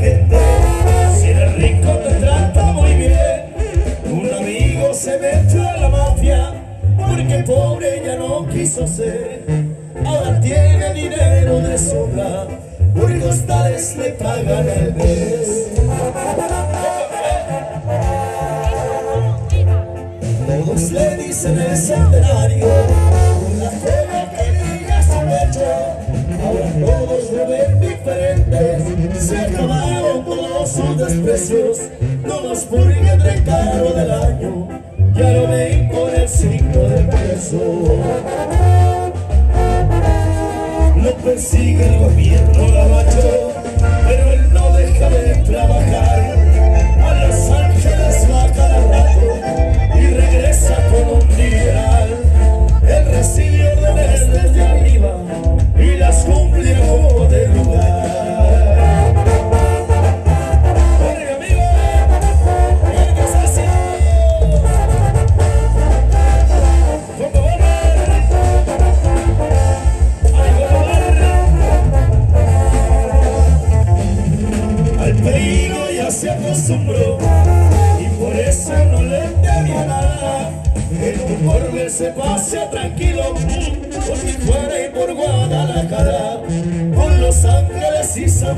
Si eres rico te trata muy bien. Un amigo se metió a la mafia porque pobre ya no quiso ser. Ahora tiene dinero de sobra, por costales le pagan el mes. Todos le dicen el centenario, sus desprecios. No nos purguen el caro del año, ya lo ven con el signo de peso. Lo persigue el gobierno gabacho,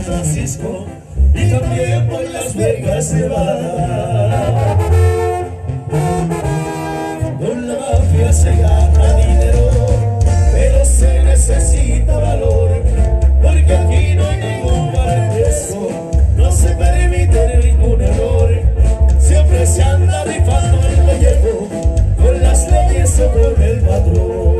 Francisco y también por Las Vegas, Nevada. Con la mafia se gana dinero, pero se necesita valor, porque aquí no hay ningún eso, no se permite ningún error. Siempre se anda rifando el pellejo, con las leyes o con el patrón.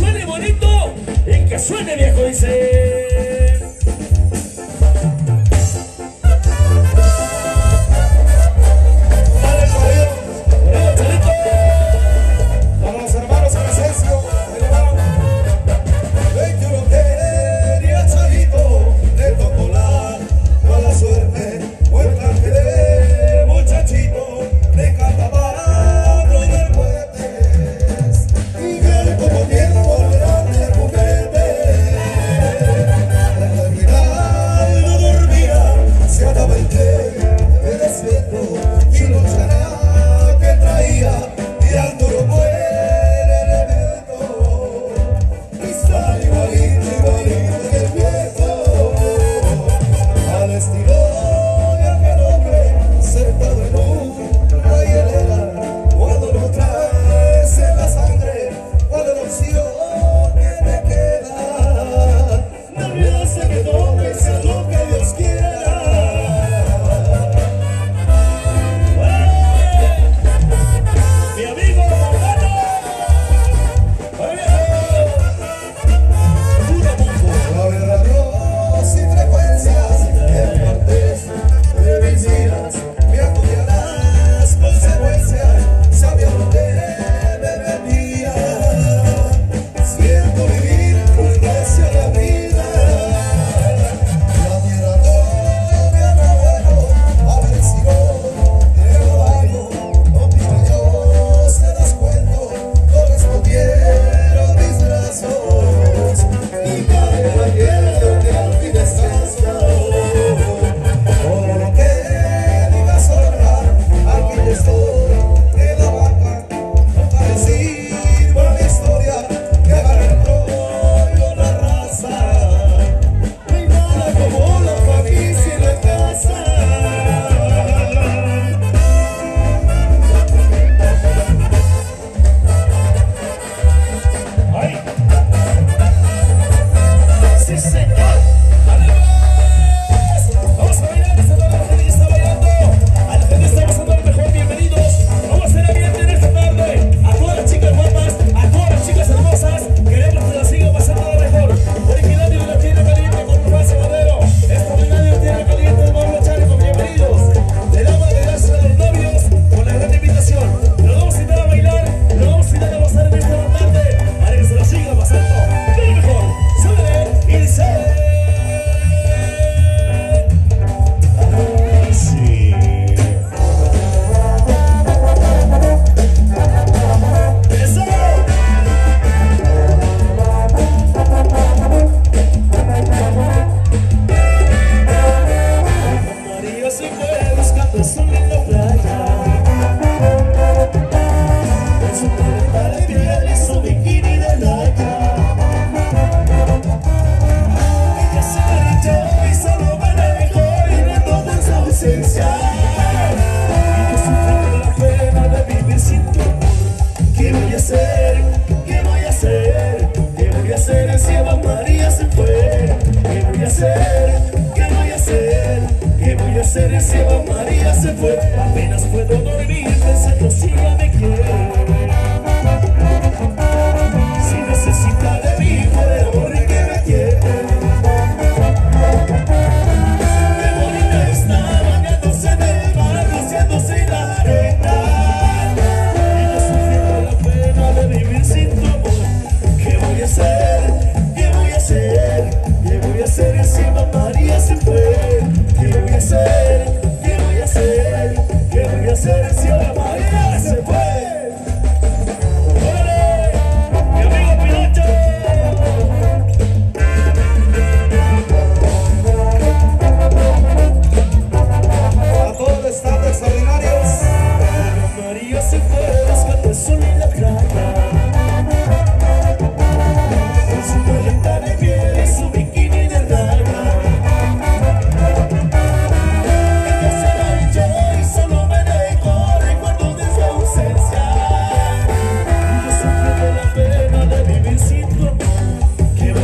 Suene bonito y que suene viejo, dice. ¿Qué voy a hacer si Eva María se fue? Apenas puedo dormir pensando si ella me quiere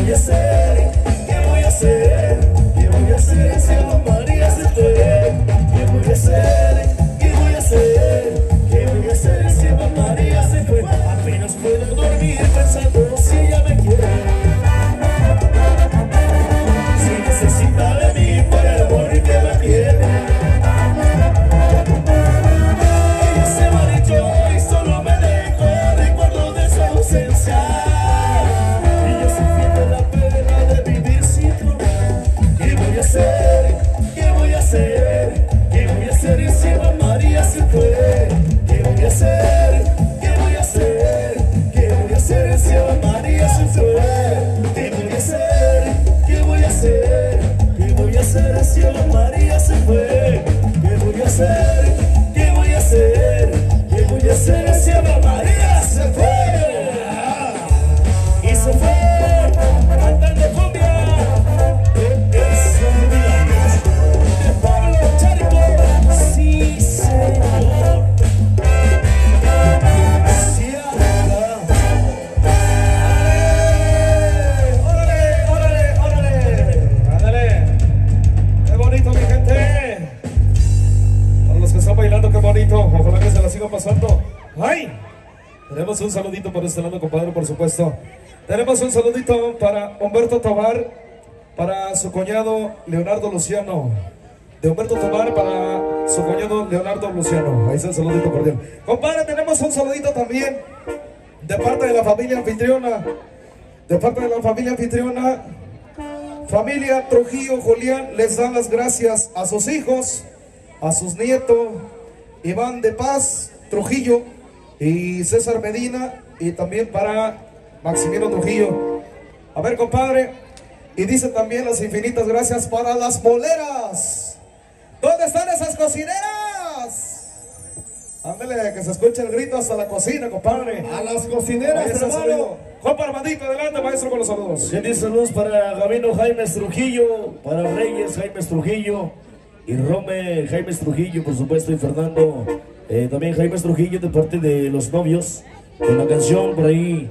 voy a hacer? ¿Qué voy a hacer? ¿Qué voy a hacer si Eva María Tenemos un saludito por este lado, compadre, por supuesto. Tenemos un saludito para Humberto Tobar, para su cuñado Leonardo Luciano. De Humberto Tobar para su cuñado Leonardo Luciano. Ahí está el saludito cordial. Compadre, tenemos un saludito también de parte de la familia anfitriona. De parte de la familia anfitriona, familia Trujillo Julián les dan las gracias a sus hijos, a sus nietos, Iván de Paz Trujillo y César Medina y también para Maximiliano Trujillo. A ver, compadre, y dice también las infinitas gracias para las moleras. ¿Dónde están esas cocineras? Ándale, que se escuche el grito hasta la cocina, compadre. A las cocineras, hermano. Juan Armandito, adelante, maestro, con los saludos. Feliz saludos para Gabino Jaimes Trujillo, para Reyes Jaimes Trujillo y Rome Jaimes Trujillo, por supuesto, y Fernando. Eh, también Jaimes Trujillo de parte de los novios, con la canción por ahí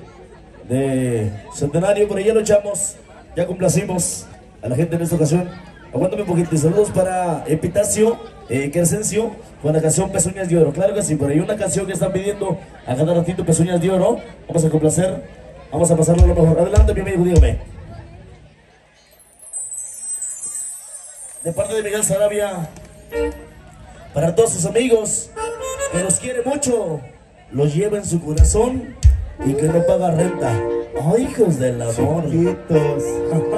de Centenario, por ahí ya lo echamos, ya complacimos a la gente en esta ocasión. Aguántame un poquito, saludos para Epitacio, eh, con la canción Pezuñas de Oro. Claro que sí, por ahí una canción que están pidiendo a cada ratito Pezuñas de Oro. Vamos a complacer, vamos a pasarlo lo mejor. Adelante, amigo, dígame. De parte de Miguel Sarabia, para todos sus amigos, que los quiere mucho, los lleva en su corazón y que no paga renta. Ay, hijos del amor.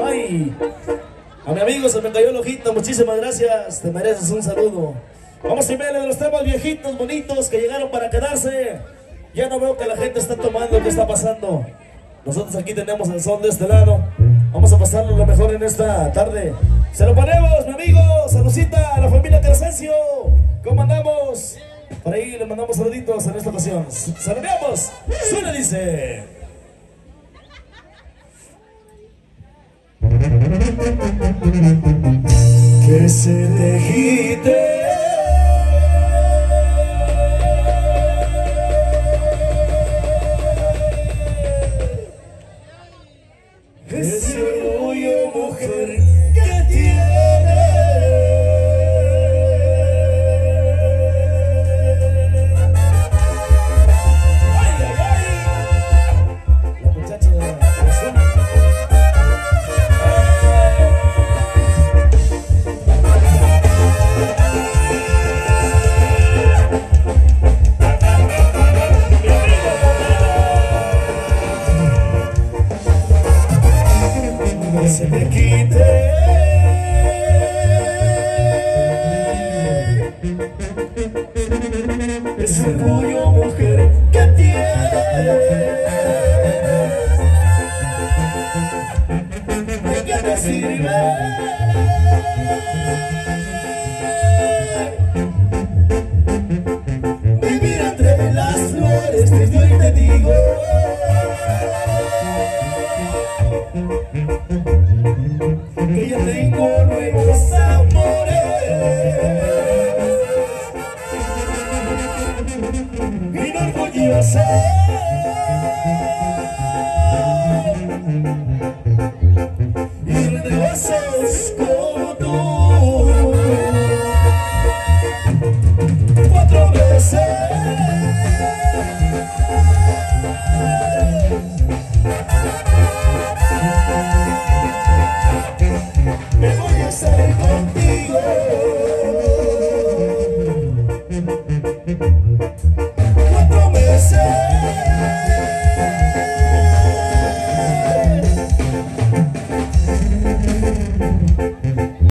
Ay. A mi amigo se me cayó el ojito, muchísimas gracias, te mereces un saludo. Vamos a irme de los temas viejitos, bonitos, que llegaron para quedarse. Ya no veo que la gente está tomando, ¿qué está pasando? Nosotros aquí tenemos el sol de este lado. Vamos a pasarlo lo mejor en esta tarde. Se lo ponemos, mi amigo. Saludcita a la familia Crescencio. saludamos. Por ahí le mandamos saluditos en esta ocasión. Saludamos. Suena dice. Que se te Ese orgullo, mujer, que tienes. ¿De te sirve? Vivir entre las flores, desde hoy te digo. Que ya tengo nuevos Hey!